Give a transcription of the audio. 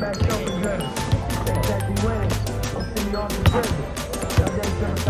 back choking jersey. They said he winning. I'm sitting off the prison. Young Day